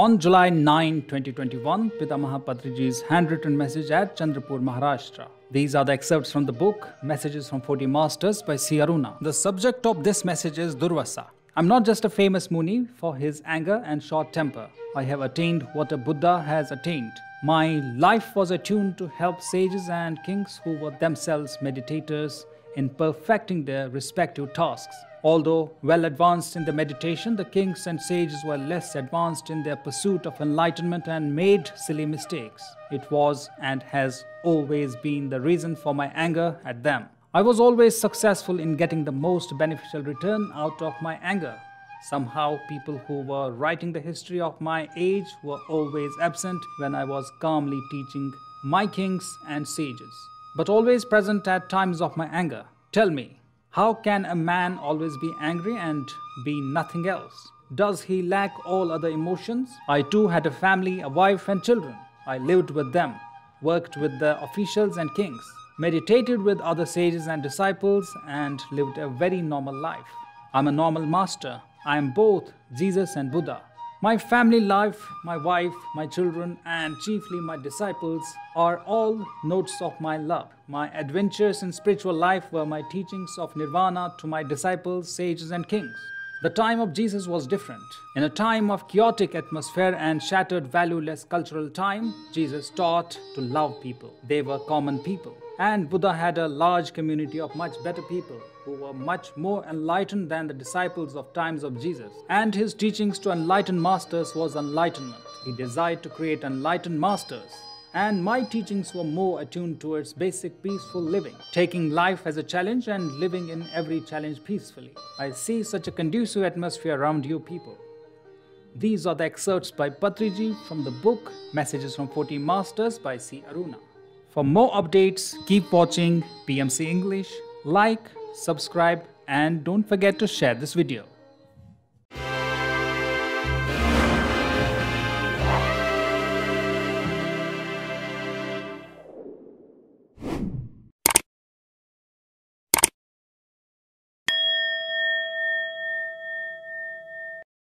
on July 9, 2021, Pitamaha Patriji's handwritten message at Chandrapur, Maharashtra. These are the excerpts from the book Messages from 40 Masters by C. Aruna. The subject of this message is Durvasa. I'm not just a famous Muni for his anger and short temper. I have attained what a Buddha has attained. My life was attuned to help sages and kings who were themselves meditators in perfecting their respective tasks. Although well advanced in the meditation, the kings and sages were less advanced in their pursuit of enlightenment and made silly mistakes. It was and has always been the reason for my anger at them. I was always successful in getting the most beneficial return out of my anger. Somehow, people who were writing the history of my age were always absent when I was calmly teaching my kings and sages, but always present at times of my anger. Tell me, how can a man always be angry and be nothing else? Does he lack all other emotions? I too had a family, a wife, and children. I lived with them, worked with the officials and kings, meditated with other sages and disciples, and lived a very normal life. I'm a normal master. I am both Jesus and Buddha. My family life, my wife, my children, and chiefly my disciples are all notes of my love. My adventures in spiritual life were my teachings of nirvana to my disciples, sages, and kings. The time of Jesus was different. In a time of chaotic atmosphere and shattered, valueless cultural time, Jesus taught to love people. They were common people. And Buddha had a large community of much better people who were much more enlightened than the disciples of times of Jesus. And his teachings to enlightened masters was enlightenment. He desired to create enlightened masters. And my teachings were more attuned towards basic peaceful living, taking life as a challenge and living in every challenge peacefully. I see such a conducive atmosphere around you people. These are the excerpts by Patriji from the book Messages from 40 Masters by C. Aruna. For more updates, keep watching PMC English, like, subscribe, and don't forget to share this video.